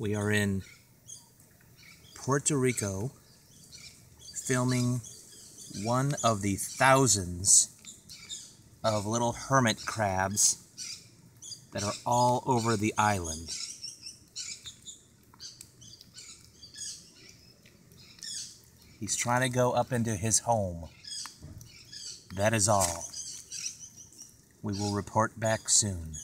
We are in Puerto Rico filming one of the thousands of little hermit crabs that are all over the island. He's trying to go up into his home. That is all. We will report back soon.